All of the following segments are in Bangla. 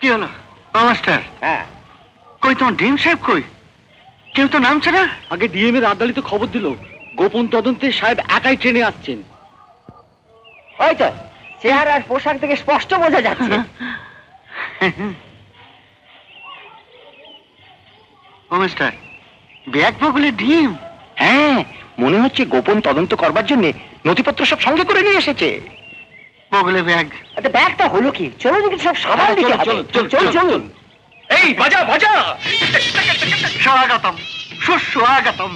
কি হলো? মাস্টার হ্যাঁ। কই তোমার ডিম সাহেব কই? কেউ তো নামছে না আগে ডিএম এর আদালি তো খবর দিল গোপন তদন্তে সাহেব একাই ট্রেনে আসছেন। ওই চেহারা আর পোশাক থেকে স্পষ্ট বোঝা যাচ্ছে। ও মাস্টার ব্যাগ বগলে ডিম হ্যাঁ মনে হচ্ছে গোপন তদন্ত করবার জন্য নথিপত্র সব সঙ্গে করে নিয়ে এসেছে। বগলে ব্যাগ। আচ্ছা ব্যাগটা হলো কি? চলো দেখি সব হবে। চলো, চল চলো, এই বাজা বাজা! স্বাগতম সুস্বাগতম।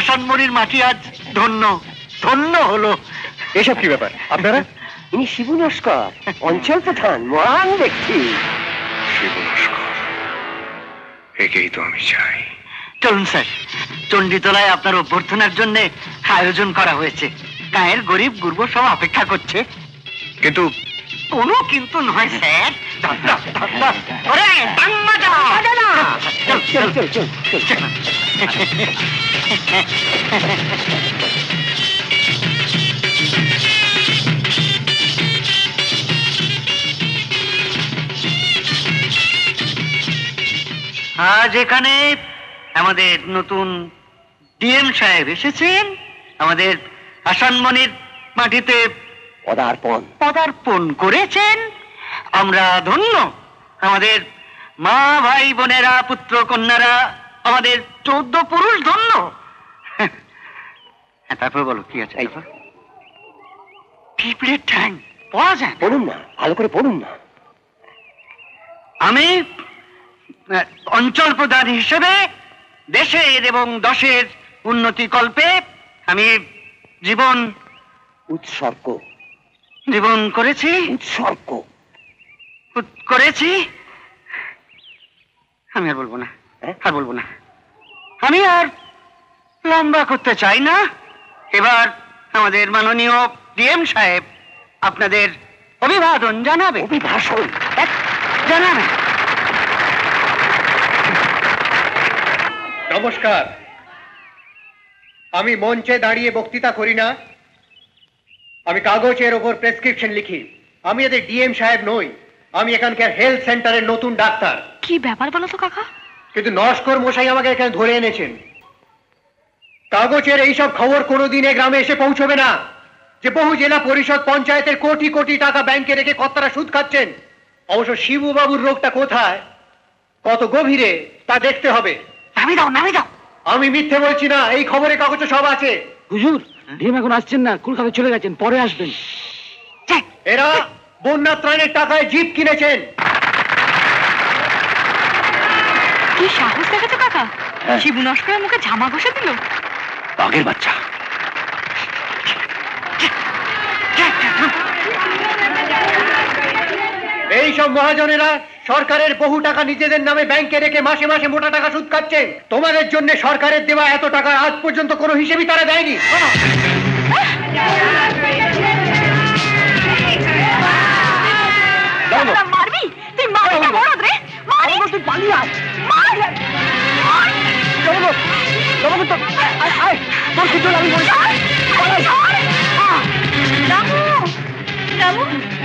আসানমরির মাটি আজ ধন্য ধন্য হলো। এসব কি ব্যাপার? আপনারা? ইনি শিবু নস্কর অঞ্চল প্রধান মহান ব্যক্তি। একেই তো আমি চাই। চলুন স্যার চণ্ডীতলায় আপনার অভ্যর্থনার জন্য আয়োজন করা হয়েছে। গায়ের গরিব গুরব সব অপেক্ষা করছে। কিন্তু কোনো কিন্তু নয় স্যার। আজ এখানে আমাদের নতুন ডিএম সাহেব এসেছেন। আমাদের আসানমনির মাটিতে পদার্পণ। পদার্পণ করেছেন আমরা ধন্য আমাদের মা ভাই বোনেরা পুত্র কন্যারা আমাদের চৌদ্দ পুরুষ ধন্য। হ্যাঁ তারপর বলো কি আছে? এই। পিঁপড়ের ঠ্যাং পড়া যায় পড়ুন না ভালো করে পড়ুন না। আমি অঞ্চল প্রধান হিসেবে দেশের এবং দশের উন্নতি কল্পে আমি জীবন উৎসর্গ। জীবন করেছি? উৎসর্গ। করেছি? আমি আর বলব না। হ্যাঁ? আর বলব না। আমি আর লম্বা করতে চাই না। এবার আমাদের মাননীয় ডিএম সাহেব আপনাদের অভিবাদন জানাবে। অভিভাষণ। এক, জানাবে। নমস্কার। আমি মঞ্চে দাঁড়িয়ে বক্তৃতা করি না। আমি কাগজের ওপর প্রেসক্রিপশন লিখি। আমি এদের ডিএম সাহেব নই। আমি এখানকার হেলথ সেন্টারের নতুন ডাক্তার। কি ব্যাপার বলো তো কাকা? কিন্তু নস্কর মশাই আমাকে এখানে ধরে এনেছেন। কাগজের এইসব খবর কোনোদিন এ গ্রামে এসে পৌঁছবে না। যে বহু জেলা পরিষদ পঞ্চায়েতের কোটি কোটি টাকা ব্যাংকে রেখে কর্তারা সুদ খাচ্ছেন। অবশ্য শিবু বাবুর রোগটা কোথায়? কত গভীরে? তা দেখতে হবে। নামি দাও নামি দাও। আমি মিথ্যে বলছি না এই খবরের কাগজে সব আছে। হুজুর ডিএম এখন আসছেন না কলকাতা চলে গেছেন পরে আসবেন। এরা বন্যা ত্রাণের টাকায় জিপ কিনেছেন। কি সাহস দেখাতো কাকা? শিবু নস্করের মুখে ঝামা ঘষে দিল। বাঘের বাচ্চা। এই সব মহাজনেরা সরকারের বহু টাকা নিজেদের নামে ব্যাংকে রেখে মাসে মাসে মোটা টাকা সুদ খাচ্ছেন তোমাদের জন্য সরকারের দেওয়া এত টাকা আজ পর্যন্ত কোনো হিসেবই তারা দেয়নি।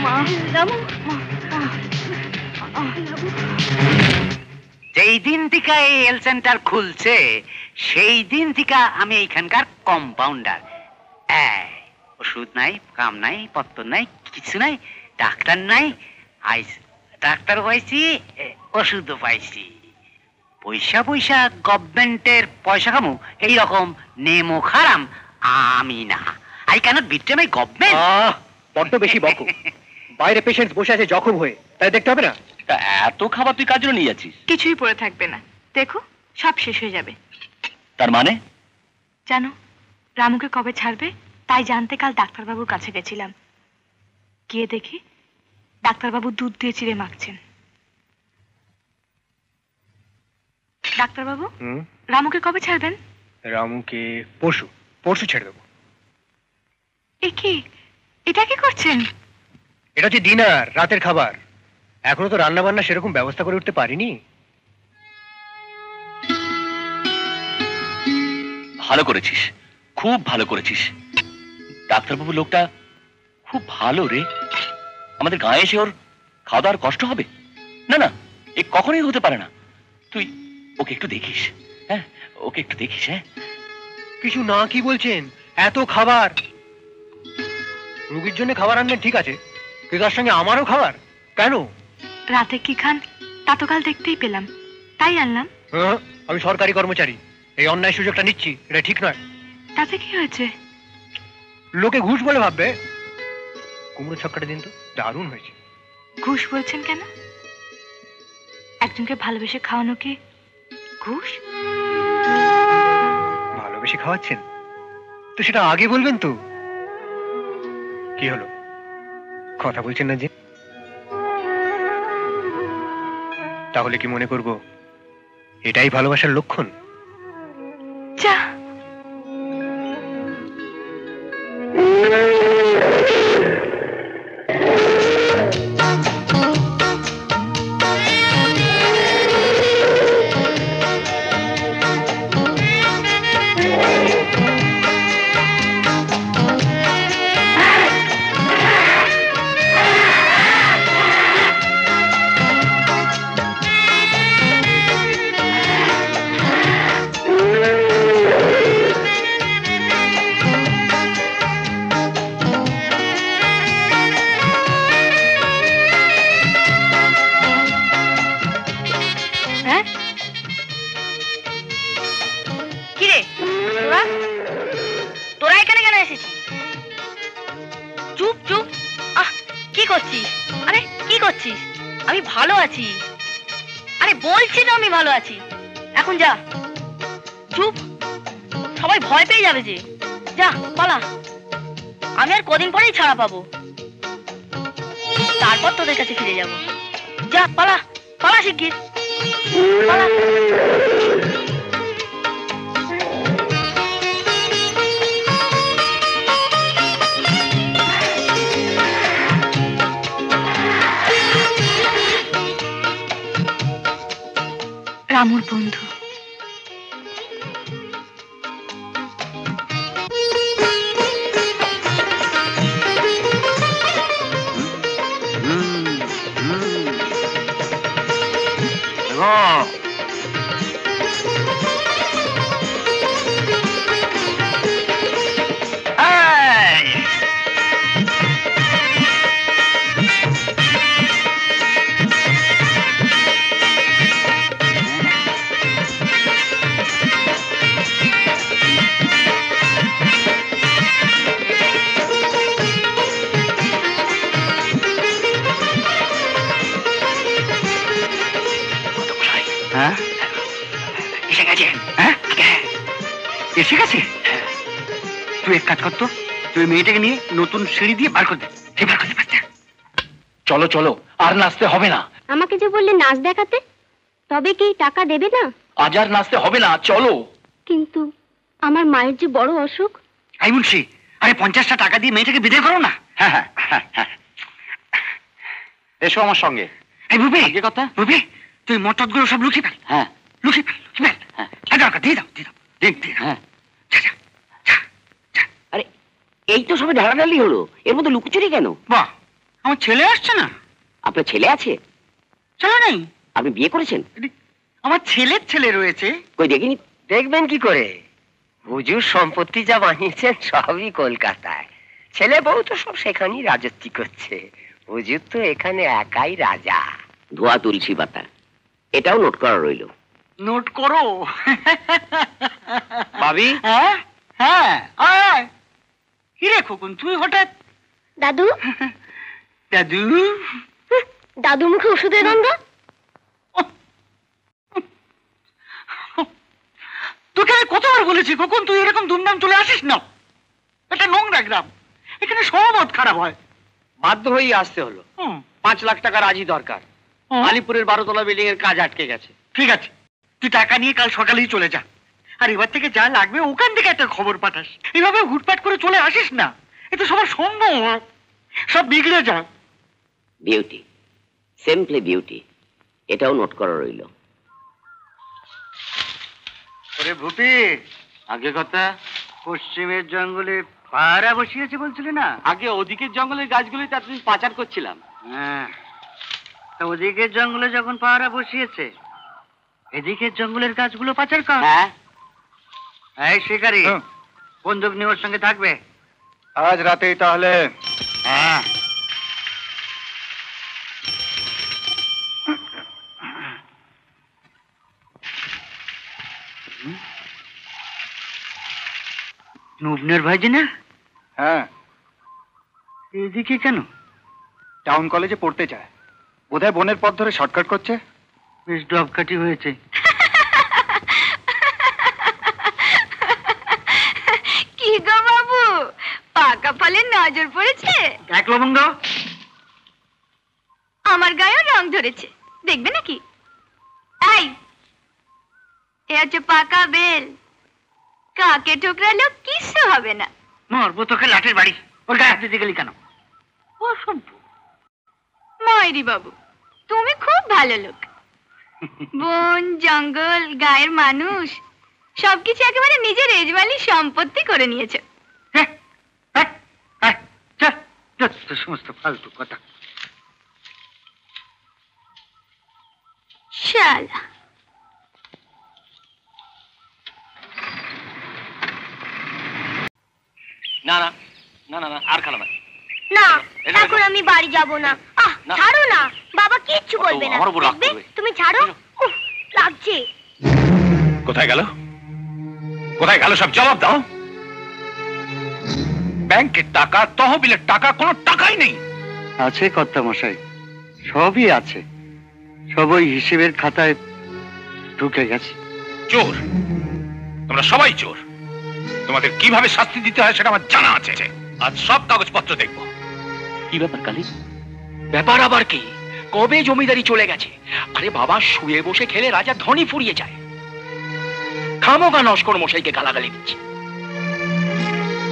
মা রামু মা দিন থেকে এই হেলথ সেন্টার খুলছে, সেই দিন থেকে আমি এইখানকার কম্পাউন্ডার ওষুধ নাই, কাম নাই পত্র নাই, কিছু নাই, ডাক্তার নাই ডাক্তার পাইছি ওষুধও পাইছি। পয়সা পয়সা গভর্নমেন্টের পয়সা কামু এইরকম নেমো খারাম আমি না। I cannot betray my government বড্ড বেশি বকো। বাইরে পেশেন্ট বসে আছে জখম হয়ে। তাই দেখতে হবে না? এত খাবার তুই কাজ জন্য নিয়ে যাচ্ছিস? কিছুই পড়ে থাকবে না। দেখো সব শেষ হয়ে যাবে। তার মানে? জানো রামুকে কবে ছাড়বে? তাই জানতে কাল ডাক্তারবাবুর কাছে গেছিলাম। গিয়ে দেখি ডাক্তারবাবু দুধ দিয়ে চিড়ে মাখছেন। ডাক্তারবাবু রামুকে কবে ছাড়বেন? রামুকে পরশু পরশু ছেড়ে দেবো। এ কি? এটা কি করছেন? এটা হচ্ছে ডিনার রাতের খাবার। এখনও তো রান্না বান্না সেরকম ব্যবস্থা করে উঠতে পারিনি। ভালো করেছিস খুব ভালো করেছিস। ডাক্তারবাবু লোকটা খুব ভালো রে। আমাদের গায়ে এসে ওর খাওয়া দাওয়ার কষ্ট হবে? না না এ কখনোই হতে পারে না। তুই ওকে একটু দেখিস হ্যাঁ? ওকে একটু দেখিস হ্যাঁ? কিছু না কি বলছেন? এত খাবার। রুগীর জন্য খাবার আনবেন ঠিক আছে তার সঙ্গে আমারও খাবার? কেন? রাতে কি খান? তা তো কাল দেখতেই পেলাম। তাই আনলাম। আমি সরকারি কর্মচারী। এই অন্যায় সুযোগটা নিচ্ছি এটা ঠিক নয়। তাতে কি হয়েছে? লোকে ঘুষ বলে ভাববে। কুমড়ো ছক্কাটা দিন তো দারুণ হয়েছে। ঘুষ বলছেন কেন? একজনকে ভালোবেসে খাওয়ানো কি ঘুষ? ভালোবেসে খাওয়াচ্ছেন? তো সেটা আগে বলবেন তো? কি হলো? কথা বলছেন না যে? তাহলে কি মনে করব? এটাই ভালোবাসার লক্ষণ? ছাড়া পাবো তারপর তোদের কাছে ফিরে যাব। যা পালা পালা পালা। রামুর বন্ধু। সিঁড়ি দিয়ে বার করে দে সে বার করতে পারছে চলো চলো আর নাচতে হবে না। আমাকে যে বললে নাচ দেখাতে তবে কি টাকা দেবে না? আজ আর নাচতে হবে না চলো। কিন্তু আমার মায়ের যে বড় অসুখ। আই মুন্সি আরে পঞ্চাশটা টাকা দিয়ে মেয়েটাকে বিদায় করো না। হ্যাঁ হ্যাঁ হ্যাঁ, হ্যাঁ। এসো আমার সঙ্গে। এই বুবি আগে কথা? বুবি তুই মটরগুলো সব লুকিয়ে ফেল। হ্যাঁ। লুকিয়ে ফেল লুকিয়ে ফেল। হ্যাঁ। হ্যাঁ দিয়ে দাও দিয়ে দাও। দিন দিয়ে দাও হ্যাঁ যা, যা, যা, যা। এই তো সবে ঢালাঢালি হলো। এর মধ্যে লুকোচুরি কেন? বাহ আমার ছেলে আসছে না? আপনার ছেলে আছে? ছেলে নেই। আপনি বিয়ে করেছেন? আমার ছেলের ছেলে রয়েছে। কই দেখিনি? দেখবেন কি করে? হুজুর সম্পত্তি যা বানিয়েছেন সবই কলকাতায়। ছেলে বউ তো সব সেখানেই রাজত্ব করছে। হুজুর তো এখানে একাই রাজা। ধোয়া তুলসী পাতা এটাও নোট করা রইল। নোট করো। ভাবি হ্যাঁ হ্যাঁ আয় কি রে খোকন তুই হঠাৎ? দাদু? দাদু? দাদু মুখে ওষুধের গন্ধ? তোকে আমি কতবার বলেছি খোকন তুই এরকম দুমদাম চলে আসিস না। এটা নোংরা গ্রাম এখানে সহমত খারাপ হয়। বাধ্য হয়েই আসতে হলো। হুম, পাঁচ লাখ টাকার আজই দরকার। আলিপুরের বারোতলা বিল্ডিং এর কাজ আটকে গেছে। ঠিক আছে তুই টাকা নিয়ে কাল সকালেই চলে যা। আর এবার থেকে যা লাগবে ওখান থেকে একটা খবর পাঠাস। এভাবে হুটপাট করে চলে আসিস না। এতে সবার সম্ভব সব বিগড়ে যা বিউটি সিম্পলি বিউটি এটাও নোট করা রইল। ওরে ভূপি আগে কথা পশ্চিমের জঙ্গলে পাহারা বসিয়েছে বলছিলি না? আগে ওদিকের জঙ্গলের গাছগুলোতে এতদিন পাচার করছিলাম। হ্যাঁ। তা ওদিকের জঙ্গলে যখন পাহারা বসিয়েছে এদিকের জঙ্গলের গাছগুলো পাচার কর। হ্যাঁ। এই শিকারি। বন্দুক নিয়ে ওর সঙ্গে থাকবে? আজ রাতেই তাহলে। হ্যাঁ। নুবনের ভাইজি না? হ্যাঁ। এদিকে কেন? টাউন কলেজে পড়তে চায়। বোধহয় বোনের পথ ধরে শর্টকাট করছে। বেশ ডবকাটি হয়েছে কি গো বাবু ফলের নজর পড়েছে? এক লবঙ্গ। আমার গায়েও রং ধরেছে। দেখবে নাকি? এই এ হচ্ছে পাকা বেল। কাকে ঠোকরালেও কিচ্ছু হবে না। মরবো তোকে লাঠের বাড়ি। ওর গায়ে হাত গেলি কেন? মায়েরি বাবু তুমি খুব ভালো লোক। বন জঙ্গল গায়ের মানুষ সবকিছু একেবারে নিজের এজবালি সম্পত্তি করে নিয়েছে হ্যাঁ, হ্যাঁ, হ্যাঁ, চল, সমস্ত ফালতু কথা শালা না না না না না আর খানা না। না এখন আমি বাড়ি যাব না। আহ ছাড়ো না। বাবা কিচ্ছু বলবে না। তুমি ছাড়ো? লাগছে। কোথায় গেল? কোথায় গেল সব জবাব দাও। ব্যাংকের টাকা তহবিলের টাকা কোনো টাকাই নেই। আছে কর্তা মশাই সবই আছে। সব ওই হিসেবের খাতায় ঢুকে গেছে। চোর। তোমরা সবাই চোর। তোমাদের কীভাবে শাস্তি দিতে হয় সেটা আমার জানা আছে। আজ সব কাগজপত্র দেখব। কি ব্যাপার কালী? ব্যাপার আবার কি? কবে জমিদারি চলে গেছে? আরে বাবা শুয়ে বসে খেলে রাজা ধনী ফুরিয়ে যায়। খামোগা নস্কর মশাইকে গালাগালি দিচ্ছে।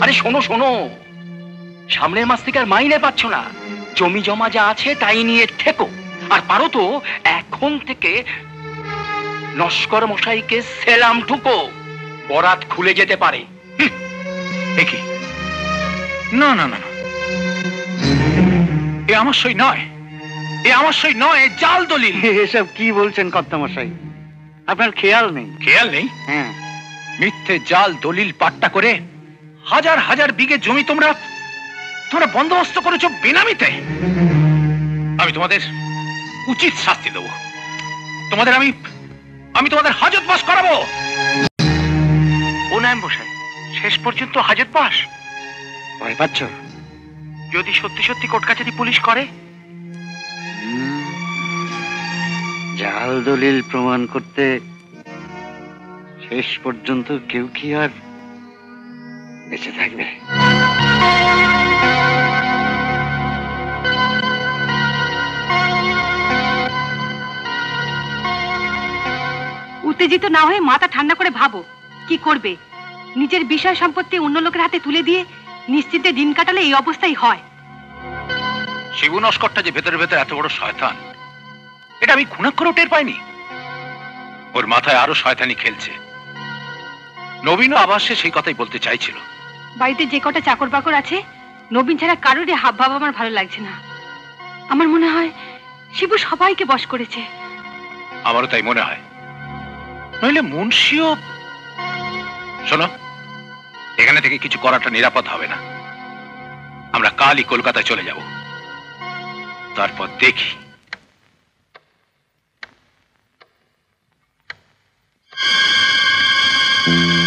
আরে শোনো শোনো। সামনের মাস থেকে আর মাইনে পাচ্ছ না। জমি জমা যা আছে তাই নিয়ে থেকো আর পারো তো এখন থেকে নস্কর মশাইকে সেলাম ঠুকো বরাত খুলে যেতে পারে। দেখি না না না না। এ আমার সই নয়। এ আমার সই নয় জাল দলিল। এসব কি বলছেন কর্তা মশাই আপনার খেয়াল নেই। খেয়াল নেই? হ্যাঁ। মিথ্যে জাল দলিল পাট্টা করে হাজার হাজার বিঘে জমি তোমরা তোমরা বন্দোবস্ত করেছ বেনামিতে। আমি তোমাদের উচিত শাস্তি দেবো। তোমাদের আমি আমি তোমাদের হাজত বাস করাবো। ও নাম বসাই শেষ পর্যন্ত হাজত পাস ভয় পাচ্ছ? যদি সত্যি সত্যি কোর্ট কাছারি পুলিশ করে? জাল দলিল প্রমাণ করতে শেষ পর্যন্ত কেউ কি আর বেঁচে থাকবে। উত্তেজিত না হয়ে মাথা ঠান্ডা করে ভাবো কি করবে? নিজের বিষয় সম্পত্তি অন্য লোকের হাতে তুলে দিয়ে নিশ্চিন্তে দিন কাটালে এই অবস্থাই হয়। শিবু নস্করটা যে ভেতরে ভেতরে এত বড় শয়তান এটা আমি খুনাক্ষরও টের পাইনি। ওর মাথায় আরও শয়তানি খেলছে। নবীনও আবার সে সেই কথাই বলতে চাইছিল। বাড়িতে যে কটা চাকর বাকর আছে নবীন ছাড়া কারোরই হাব ভাব আমার ভালো লাগছে না। আমার মনে হয় শিবু সবাইকে বশ করেছে। আমারও তাই মনে হয়। নইলে মুন্সিও শোনো এখানে থেকে কিছু করাটা নিরাপদ হবে না। আমরা কালই কলকাতায় চলে যাব। তারপর দেখি। শুনছো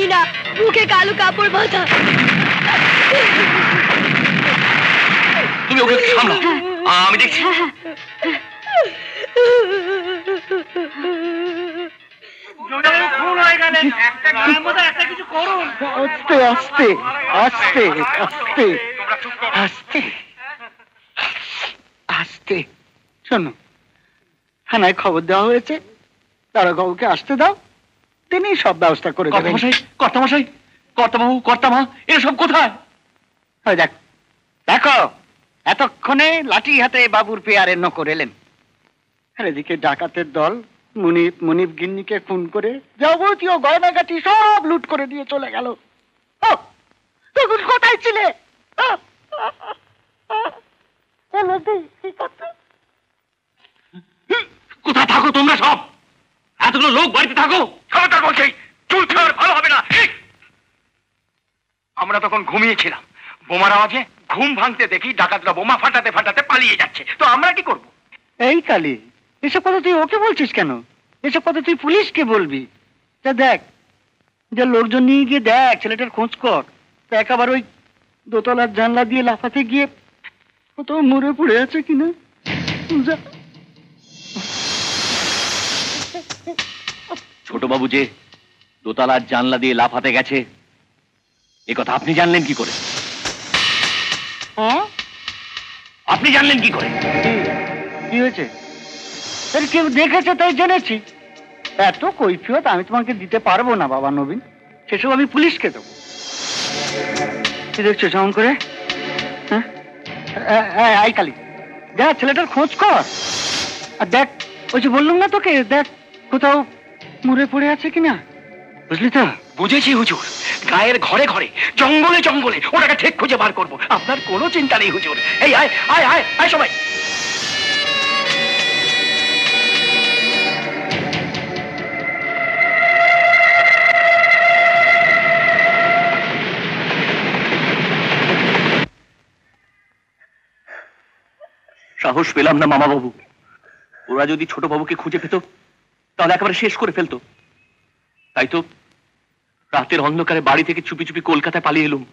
জানি না। মুখে কালো কাপড় বাঁধা। তুমি ওকে সামলাও। আমি দেখছি। আস্তে আস্তে আস্তে আস্তে আস্তে আস্তে। শোনো থানায় খবর দেওয়া হয়েছে। তারা বাবুকে আসতে দাও। তিনি সব ব্যবস্থা করে দেবেন। কর্তামশাই কর্তামশাই কর্তাবাবু কর্তামা এসব কোথায়? ওই দেখ দেখো এতক্ষণে লাঠি হাতে বাবুর পেয়ারে নকর এলেন। আর এদিকে ডাকাতের দল মুনিপ মুনিপ গিন্নিকে খুন করে যাবতীয় গয়নাগাটি সব লুট করে দিয়ে চলে গেল। ও, তখন কোথায় ছিলে? কোথায় থাকো তোমরা সব? এতগুলো লোক বাড়িতে থাকো। খবরদার বলছি চুল ছাড় ভালো হবে না। আমরা তখন ঘুমিয়েছিলাম। বোমার আওয়াজে ঘুম ভাঙতে দেখি ডাকাতরা বোমা ফাটাতে ফাটাতে পালিয়ে যাচ্ছে। তো আমরা কি করব? এই কালি এসব কথা তুই ওকে বলছিস কেন? এসব কথা তুই পুলিশকে বলবি। তা দেখ যে লোকজন নিয়ে গিয়ে দেখ ছেলেটার খোঁজ কর। দেখ আবার ওই দোতলার জানলা দিয়ে লাফাতে গিয়ে কত মরে পড়ে আছে কিনা? যা। ছোট বাবু যে দোতলার জানলা দিয়ে লাফাতে গেছে এ কথা আপনি জানলেন কি করে? হ্যাঁ? আপনি জানলেন কি করে? কি? হয়েছে? কেউ দেখেছে তাই জেনেছি। এত কৈফিয়ত আমি তোমাকে দিতে পারব না বাবা নবীন। সেসব আমি পুলিশকে দেবো। কি দেখছ কেমন করে? হ্যাঁ? এ- এ- আই কালি। দেখ ছেলেটার খোঁজ কর। আর দেখ ওই যে বললাম না তোকে দেখ কোথাও মরে পড়ে আছে কিনা? বুঝলি তো? বুঝেছি হুজুর। গায়ের ঘরে ঘরে, জঙ্গলে জঙ্গলে ওটাকে ঠিক খুঁজে বার করব। আপনার কোনো চিন্তা নেই হুজুর। এই, আয় আয় আয় আয় সবাই। সাহস পেলাম না মামা বাবু ওরা যদি ছোট বাবুকে খুঁজে পেত তাহলে একেবারে শেষ করে ফেলতো। তাই তো রাতের অন্ধকারে বাড়ি থেকে চুপি চুপি কলকাতায় পালিয়ে এলুম।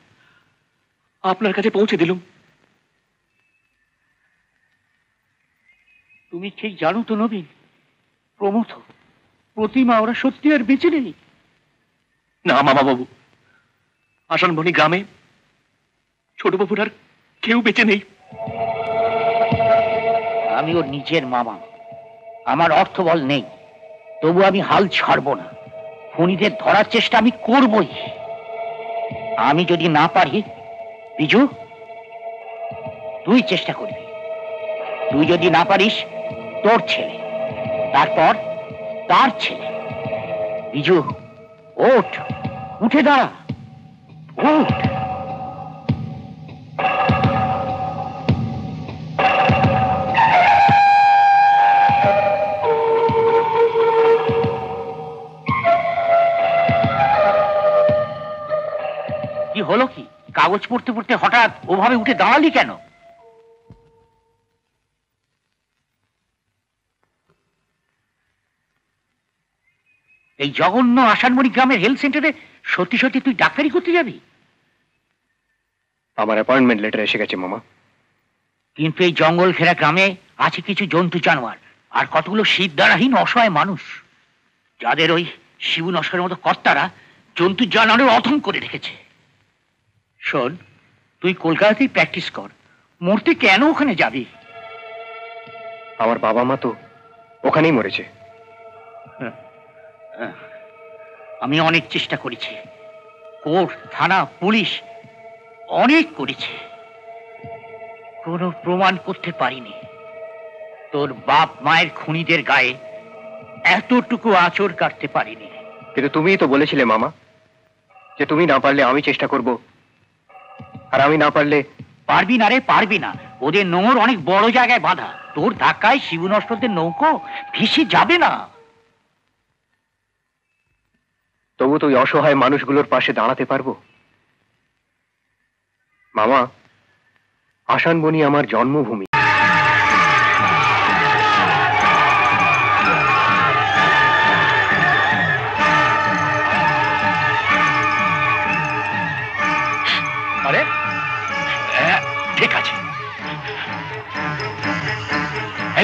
আপনার কাছে পৌঁছে দিলুম। তুমি ঠিক জানো তো নবীন প্রমথ প্রতিমা ওরা সত্যি আর বেঁচে নেই। না মামা বাবু আসানবনি গ্রামে ছোট বাবুর আর কেউ বেঁচে নেই। আমি ওর নিজের মামা আমার অর্থবল নেই। তবু আমি হাল ছাড়বো না। খুনিদের ধরার চেষ্টা আমি করবই। আমি যদি না পারি, বিজু, তুই চেষ্টা করবি। তুই যদি না পারিস, তোর ছেলে, তারপর তার ছেলে। বিজু, ওঠ, উঠে দাঁড়া। ওঠ। হলো কি? কাগজ পড়তে পড়তে হঠাৎ ওভাবে উঠে দাঁড়ালি কেন? এই জঘন্য আসানমণি গ্রামের হেলথ সেন্টারে সত্যি সত্যি তুই ডাক্তারি করতে যাবি? আমার অ্যাপয়েন্টমেন্ট লেটার এসে গেছে মামা। কিন্তু এই জঙ্গল ঘেরা গ্রামে আছে কিছু জন্তু জানোয়ার আর কতগুলো শীত দ্বারাহীন অসহায় মানুষ। যাদের ওই শিবু নস্করের মতো কর্তারা জন্তু জানোয়ারের অথম করে রেখেছে। শোন তুই কলকাতাতেই প্র্যাকটিস কর। মূর্তি কেন ওখানে যাবি? আমার বাবা মা তো ওখানেই মরেছে। আমি অনেক চেষ্টা করেছি। কোর্ট থানা পুলিশ অনেক করেছি। কোনো প্রমাণ করতে পারিনি। তোর বাপ মায়ের খুনিদের গায়ে এতটুকু আঁচড় কাটতে পারিনি। কিন্তু তুমিই তো বলেছিলে মামা যে তুমি না পারলে আমি চেষ্টা করব আর আমি না পারলে পারবি না রে, পারবি না। ওদের নোংর অনেক বড় জায়গায় বাঁধা। তোর ধাক্কায় শিবু নষ্টদের নৌকো ভেসে যাবে না। তবু তো ওই অসহায় মানুষগুলোর পাশে দাঁড়াতে পারব। মামা আসানবনি আমার জন্মভূমি।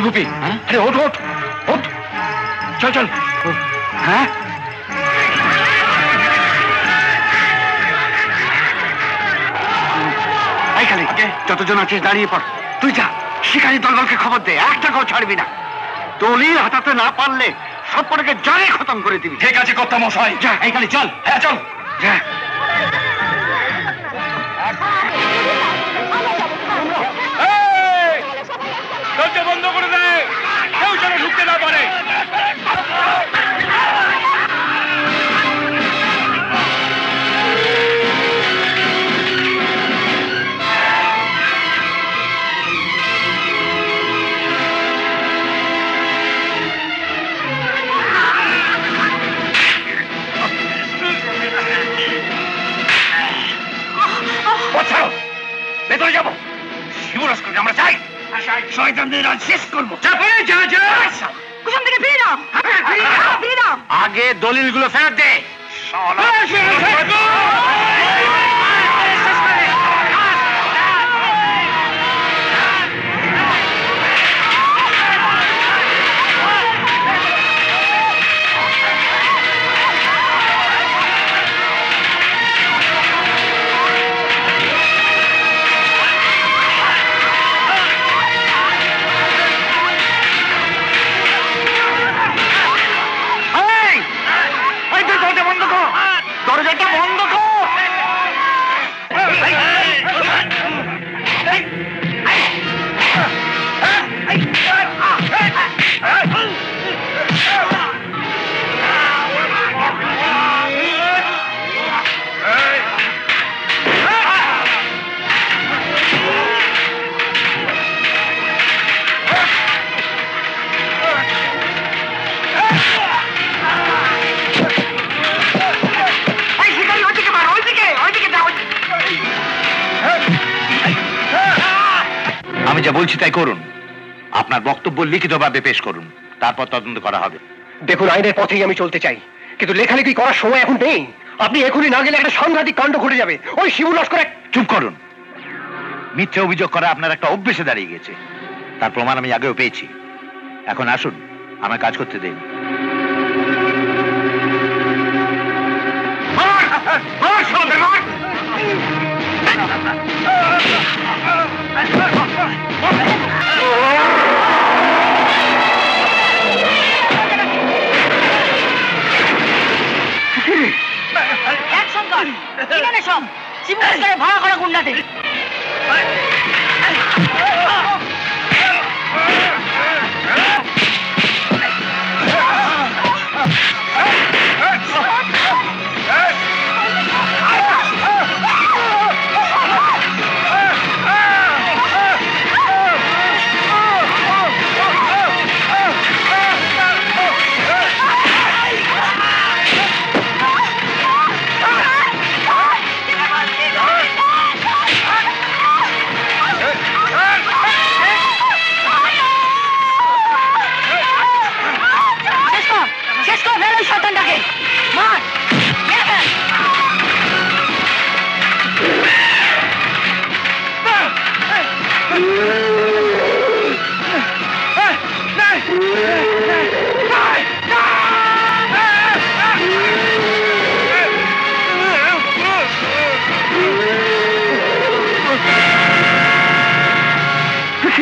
আরে ওঠ ওঠ ওঠ। চল চল। হ্যাঁ? এইখানে যতজন আছিস দাঁড়িয়ে পড়। তুই যা শিকারী দলবলকে খবর দে একটা কেউ ছাড়বি না। দলিল হাতাতে না পারলে সব কটাকে জলে খতম করে দিবি। ঠিক আছে কর্তা মশাই। যা এইখানে চল। হ্যাঁ চল। যা। না পারে শয়তানদের আজ শেষ করব। তারপরে যা যা। থেকে ফিরে দাও ফিরে দাও আগে দলিলগুলো ফেরত দে। এই! যা বলছি তাই করুন। আপনার বক্তব্য লিখিতভাবে পেশ করুন। তারপর তদন্ত করা হবে। দেখুন আইনের পথেই আমি চলতে চাই। কিন্তু লেখালেখি করার সময় এখন নেই। আপনি এখনই না গেলে একটা সাংঘাতিক কাণ্ড ঘটে যাবে। ওই শিবু লস্কর চুপ করুন। মিথ্যে অভিযোগ করা আপনার একটা অভ্যেসে দাঁড়িয়ে গেছে। তার প্রমাণ আমি আগেও পেয়েছি। এখন আসুন আমার কাজ করতে দিন। অ্যাকশন কর এখানে সব শিবু লস্করের ভাড়া করা গুন্ডাদের।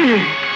Here.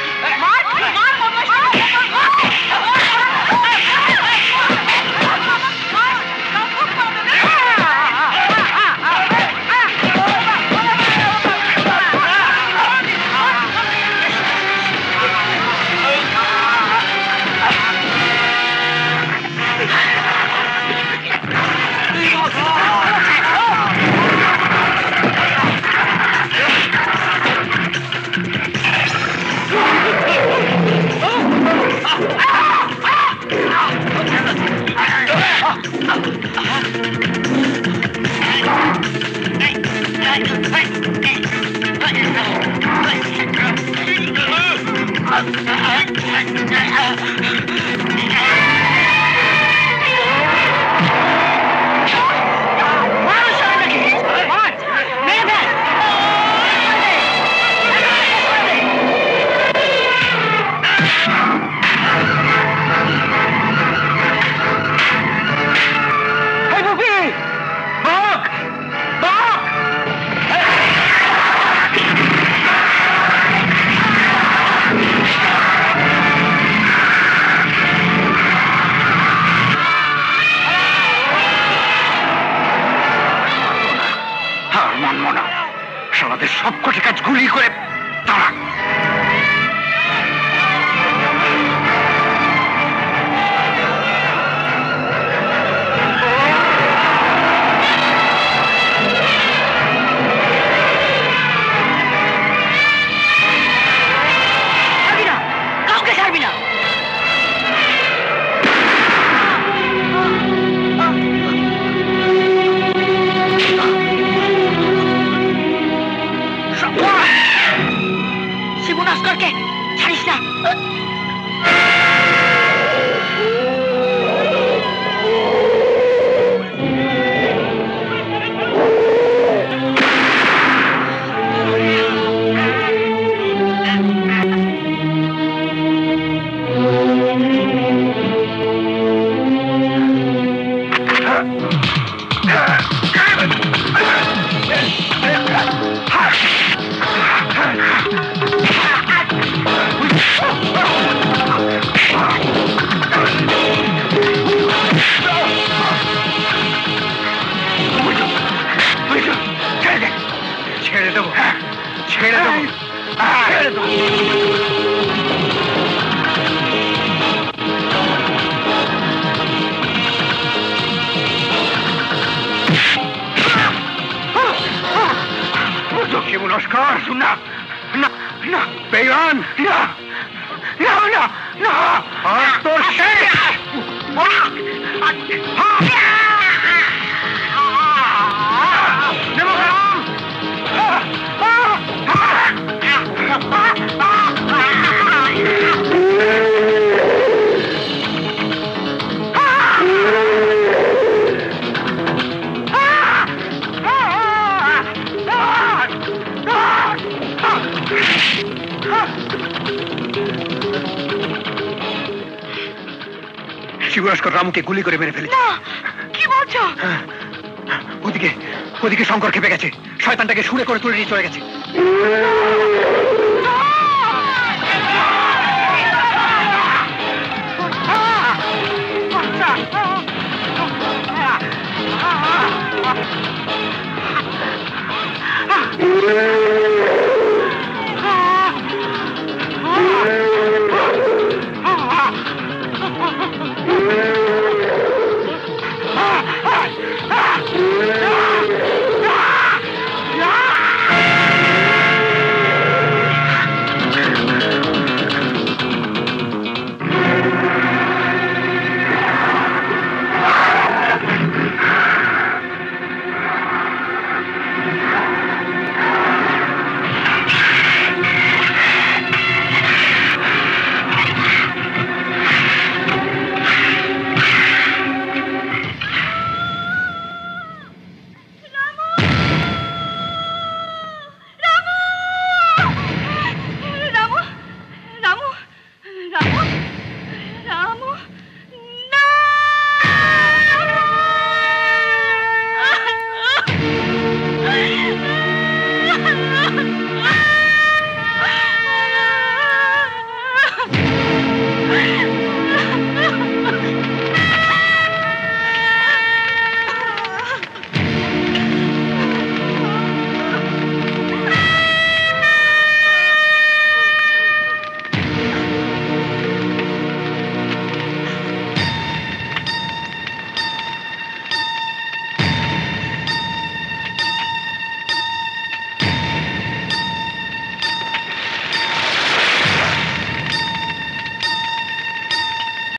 শিবরাস্কর রামুকে গুলি করে মেরে ফেলেছে। কি বলছো? ওদিকে ওদিকে শঙ্কর খেপে গেছে। শয়তানটাকে সুরে করে তুলে নিয়ে চলে গেছে। আচ্ছা